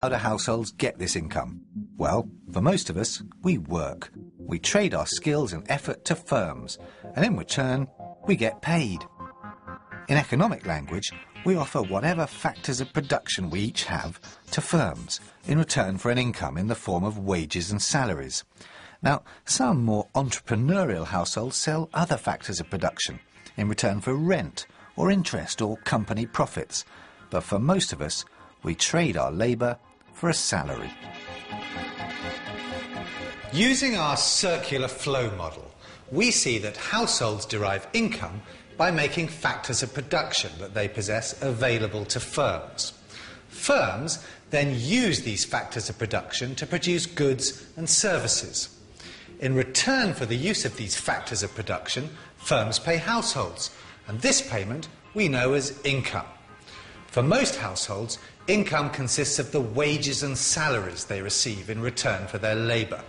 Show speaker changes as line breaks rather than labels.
How do households get this income? Well, for most of us, we work. We trade our skills and effort to firms, and in return, we get paid. In economic language, we offer whatever factors of production we each have to firms in return for an income in the form of wages and salaries. Now, some more entrepreneurial households sell other factors of production in return for rent or interest or company profits. But for most of us, we trade our labour for a salary.
Using our circular flow model, we see that households derive income by making factors of production that they possess available to firms. Firms then use these factors of production to produce goods and services. In return for the use of these factors of production, firms pay households, and this payment we know as income. For most households, income consists of the wages and salaries they receive in return for their labour.